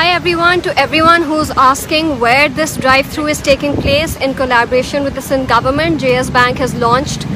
Hi everyone, to everyone who's asking where this drive-through is taking place in collaboration with the Sindh government, JS Bank has launched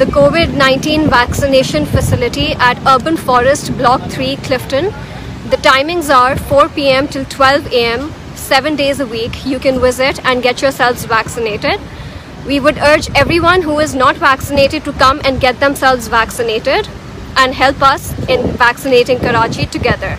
the COVID-19 vaccination facility at Urban Forest Block 3, Clifton. The timings are 4 p.m. till 12 a.m., seven days a week. You can visit and get yourselves vaccinated. We would urge everyone who is not vaccinated to come and get themselves vaccinated and help us in vaccinating Karachi together.